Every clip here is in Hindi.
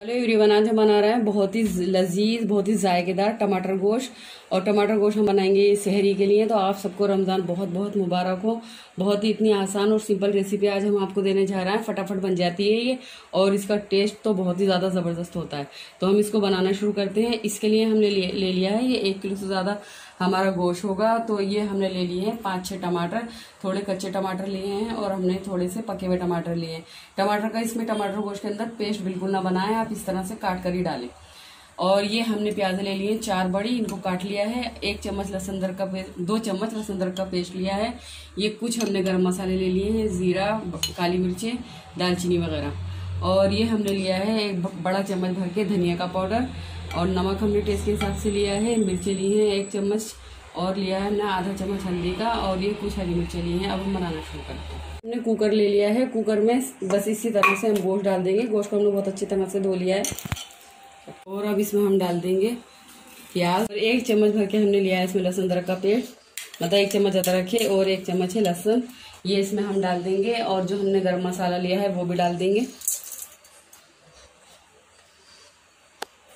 हेलो एवरीवन, आज हम बना रहे हैं बहुत ही लजीज, बहुत ही जायकेदार टमाटर गोश्त। और टमाटर गोश्त हम बनाएँगे शहरी के लिए तो आप सबको रमज़ान बहुत बहुत मुबारक हो। बहुत ही इतनी आसान और सिंपल रेसिपी आज हम आपको देने जा रहे हैं। फटाफट बन जाती है ये, और इसका टेस्ट तो बहुत ही ज़्यादा ज़बरदस्त होता है। तो हम इसको बनाना शुरू करते हैं। इसके लिए हमने ले लिया है ये एक किलो से ज़्यादा हमारा गोश्त होगा। तो ये हमने ले लिए हैं पाँच छः टमाटर। थोड़े कच्चे टमाटर लिए हैं और हमने थोड़े से पके हुए टमाटर लिए हैं। टमाटर का इसमें टमाटर गोश्त के अंदर पेस्ट बिल्कुल ना बनाए आप इस तरह से काट कर ही डालें। और ये हमने प्याज ले लिए, चार बड़ी, इनको काट लिया है। एक चम्मच लहसुन दर का पेस्ट दो चम्मच लहसुन दर का पेस्ट लिया है। ये कुछ हमने गर्म मसाले ले लिए हैं, ज़ीरा, काली मिर्चें, दालचीनी वगैरह। और ये हमने लिया है एक बड़ा चम्मच भर के धनिया का पाउडर। और नमक हमने टेस्ट के हिसाब से लिया है, मिर्ची ली है एक चम्मच। और लिया है हमने आधा चम्मच हल्दी का और ये कुछ हरी मिर्ची ली हैं, अब हम बनाना शुरू करते हैं। हमने कुकर ले लिया है। कुकर में बस इसी तरह से हम गोश्त डाल देंगे। गोश्त को हमने बहुत अच्छी तरह से धो लिया है। और अब इसमें हम डाल देंगे प्याज। और एक चम्मच भर के हमने लिया है इसमें लहसुन, अदरक का पेस्ट। मतलब एक चम्मच अदरक है और एक चम्मच है लहसुन। ये इसमें हम डाल देंगे और जो हमने गर्म मसाला लिया है, वो भी डाल देंगे।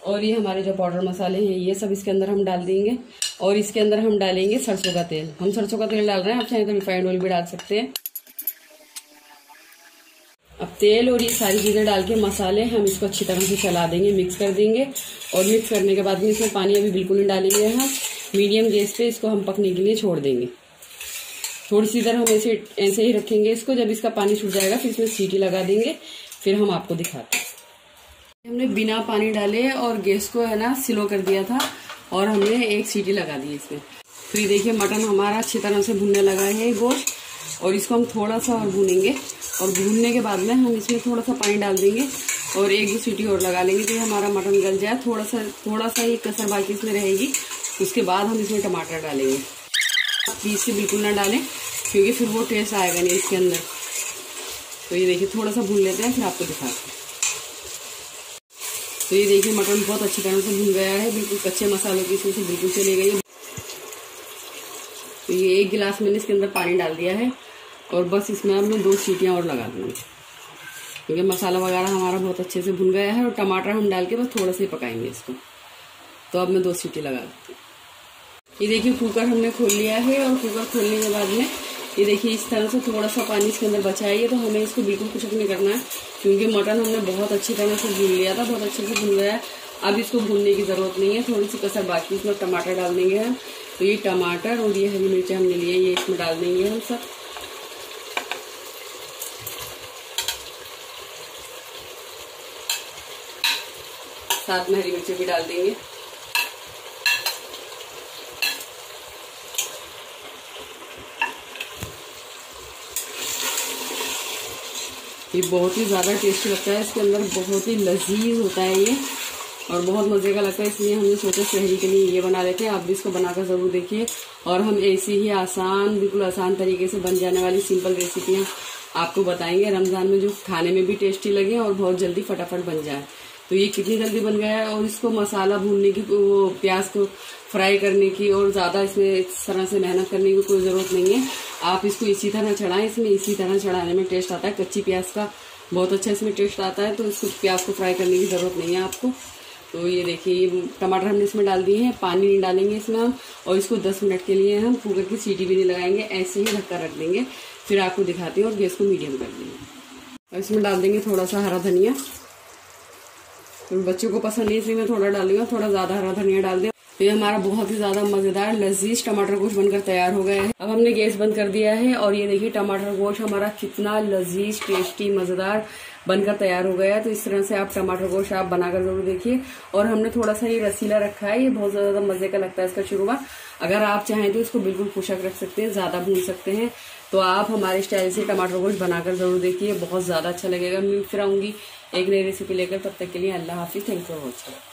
और ये हमारे जो पाउडर मसाले हैं, ये सब इसके अंदर हम डाल देंगे। और इसके अंदर हम डालेंगे सरसों का तेल। हम सरसों का तेल डाल रहे हैं, आप चाहें तो रिफाइंड ऑयल भी डाल सकते हैं। अब तेल और ये सारी चीज़ें डाल के मसाले हम इसको अच्छी तरह से चला देंगे मिक्स कर देंगे। और मिक्स करने के बाद में इसमें पानी अभी बिल्कुल नहीं डालेंगे हम। मीडियम गैस पे इसको हम पकने के लिए छोड़ देंगे। थोड़ी सी देर हम ऐसे ऐसे ही रखेंगे इसको। जब इसका पानी छूट जाएगा, फिर इसमें सीटी लगा देंगे। फिर हम आपको दिखाते हैं। हमने बिना पानी डाले और गैस को है ना, स्लो कर दिया था। और हमने एक सीटी लगा दी इसमें। फिर देखिए, मटन हमारा अच्छी तरह से भुनने लगा है गोश्त। और इसको हम थोड़ा सा और भूनेंगे। और भूनने के बाद में हम इसमें थोड़ा सा पानी डाल देंगे और एक दो सीटी और लगा लेंगे कि हमारा मटन गल जाए। थोड़ा सा थोड़ा सा ही कसर बाकी इसमें रहेगी। उसके बाद हम इसमें टमाटर डालेंगे। बीज से बिल्कुल ना डालें, क्योंकि फिर वो टेस्ट आएगा नहीं इसके अंदर। तो ये देखिए, थोड़ा सा भून लेते हैं, फिर आपको दिखाते हैं। तो ये देखिए, मटन बहुत अच्छी तरह से भून गया है। बिल्कुल कच्चे मसालों की इसमें से बिल्कुल चले गई। तो ये एक गिलास मैंने इसके अंदर पानी डाल दिया है और बस इसमें अब मैं दो सीटियाँ और लगा दूँगी। क्योंकि मसाला वगैरह हमारा बहुत अच्छे से भुन गया है और टमाटर हम डाल के बस थोड़ा सा ही पकाएँगे इसको। तो अब मैं दो सीटी लगा दूँगी। ये देखिए कुकर हमने खोल लिया है और कुकर खोलने के बाद में ये देखिए, इस तरह से थोड़ा सा पानी इसके अंदर बचा है। तो हमें इसको बिल्कुल कुछ नहीं करना है। क्योंकि मटन हमने बहुत अच्छी तरह से भून लिया था, बहुत अच्छे से भून गया है। अब इसको भूनने की ज़रूरत नहीं है, थोड़ी सी कसर बाकी इसमें टमाटर डाल देंगे हम। तो ये टमाटर और ये हरी मिर्ची हमने लिए, ये इसमें डाल देंगे हम सब। साथ में हरी मिर्ची भी डाल देंगे। ये बहुत ही ज़्यादा टेस्टी लगता है। इसके अंदर बहुत ही लजीज होता है ये। और बहुत मज़े का लगता है। इसलिए हमने सोचा शहरी के लिए ये बना लेते हैं। आप भी इसको बनाकर ज़रूर देखिए। और हम ऐसी ही आसान, बिल्कुल आसान तरीके से बन जाने वाली सिंपल रेसिपियाँ आपको बताएँगे। रमज़ान में जो खाने में भी टेस्टी लगे और बहुत जल्दी फटाफट बन जाए। तो ये कितनी जल्दी बन गया है और इसको मसाला भूनने की, वो प्याज को फ्राई करने की और ज़्यादा इसमें इस तरह से मेहनत करने की कोई ज़रूरत नहीं है। आप इसको इसी तरह चढ़ाएँ, इसमें इसी तरह चढ़ाने में टेस्ट आता है। कच्ची प्याज का बहुत अच्छा इसमें टेस्ट आता है तो इसको प्याज को फ्राई करने की ज़रूरत नहीं है आपको। तो ये देखिए टमाटर हमने इसमें डाल दिए हैं, पानी नहीं डालेंगे इसमें हम, और इसको 10 मिनट के लिए हम कुकर की सीटी भी नहीं लगाएँगे, ऐसे ही ढककर रख देंगे। फिर आपको दिखाते हैं और गैस को मीडियम कर देंगे। और इसमें डाल देंगे थोड़ा सा हरा धनिया। बच्चों को पसंद नहीं इसलिए मैं थोड़ा डाल दूँगा थोड़ा ज़्यादा हरा धनिया डाल दिया। तो ये हमारा बहुत ही ज़्यादा मज़ेदार, लजीज टमाटर गोश्त बनकर तैयार हो गया है। अब हमने गैस बंद कर दिया है और ये देखिए, टमाटर गोश्त हमारा कितना लजीज, टेस्टी, मज़ेदार बनकर तैयार हो गया तो इस तरह से आप टमाटर गोश्त आप बनाकर ज़रूर देखिए। और हमने थोड़ा सा ये रसीला रखा है। ये बहुत ज़्यादा मज़े का लगता है इसका शुरुआ अगर आप चाहें तो इसको बिल्कुल खुशक रख सकते हैं, ज़्यादा भून सकते हैं। तो आप हमारे स्टाइल से टमाटर गोश्त बनाकर ज़रूर देखिए। बहुत ज़्यादा अच्छा लगेगा। मैं फिर आऊँगी एक नई रेसिपी लेकर। तब तक के लिए अल्लाह हाफिज। Thank for watching